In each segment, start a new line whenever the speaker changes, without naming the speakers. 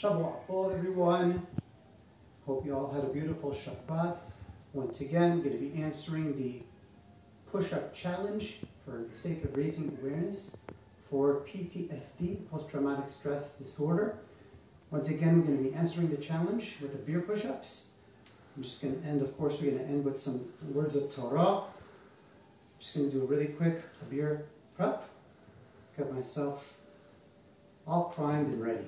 Shavua Tov, everyone. Hope you all had a beautiful Shabbat. Once again, going to be answering the push-up challenge for the sake of raising awareness for PTSD, post-traumatic stress disorder. Once again, we're going to be answering the challenge with the Abir push-ups. I'm just going to end, of course, we're going to end with some words of Torah. I'm just going to do a really quick Abir prep. Get myself all primed and ready.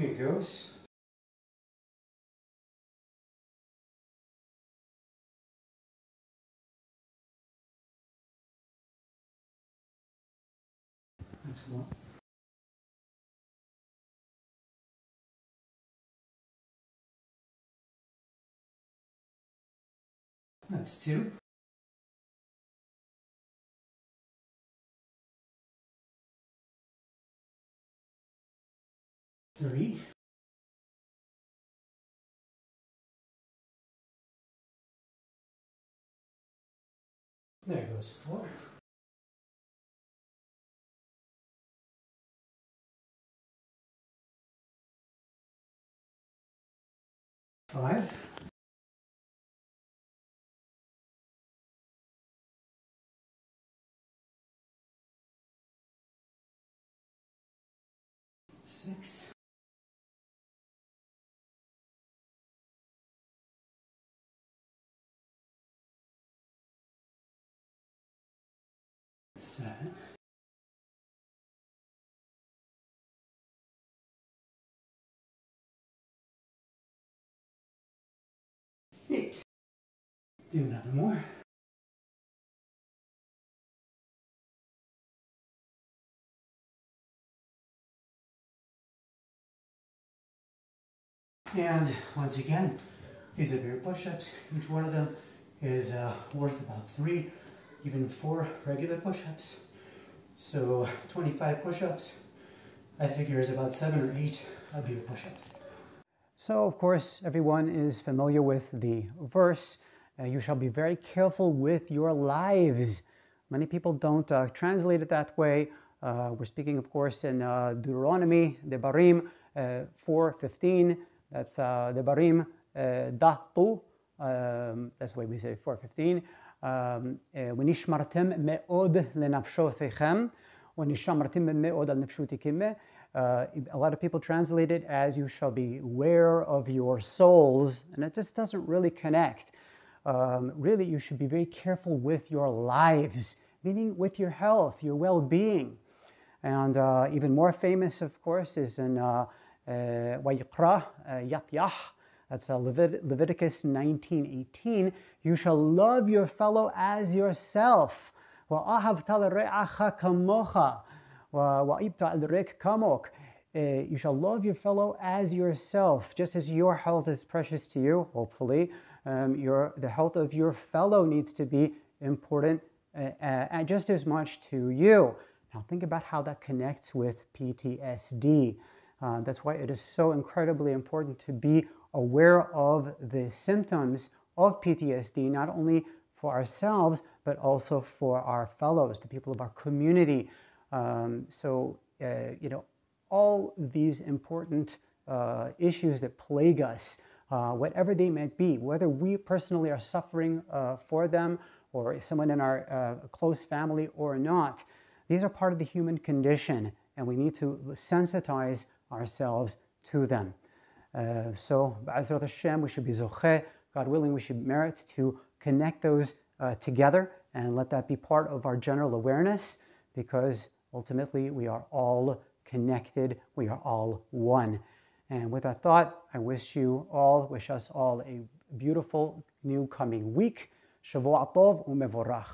Here goes. That's one. That's two. Three. There goes four. Five. Six. Seven. Eight. Do another more. And once again, these are your push-ups. Each one of them is uh, worth about three, even four regular push-ups. So 25 push-ups, I figure is about seven or eight of your push-ups. So of course, everyone is familiar with the verse, uh, you shall be very careful with your lives. Many people don't uh, translate it that way. Uh, we're speaking, of course, in uh, Deuteronomy, Devarim uh, 4.15. That's uh, Devarim uh, datu. Um, that's the way we say 4.15. ונשמרתם מאוד לנפשותיכם, ונשמרתם מאוד על נפשותיכם. Uh, a lot of people translate it as you shall be aware of your souls, and it just doesn't really connect. Um, really, you should be very careful with your lives, meaning with your health, your well being. And uh, even more famous, of course, is in uh, Wayikra, uh, Yatyah. That's uh, Levit Leviticus 19:18. You shall love your fellow as yourself. kamok. You shall love your fellow as yourself, just as your health is precious to you, hopefully. Um, your, the health of your fellow needs to be important uh, uh, just as much to you. Now, think about how that connects with PTSD. Uh, that's why it is so incredibly important to be aware of the symptoms of PTSD, not only for ourselves, but also for our fellows, the people of our community. Um, so, uh, you know, all these important uh, issues that plague us, uh, whatever they might be, whether we personally are suffering uh, for them or someone in our uh, close family or not, these are part of the human condition and we need to sensitize ourselves to them. Uh, so, Ba'athrat Hashem, we should be zoche. God willing, we should merit to connect those uh, together and let that be part of our general awareness because ultimately we are all connected, we are all one. And with that thought, I wish you all, wish us all a beautiful new coming week. Shavua Tov umevorach.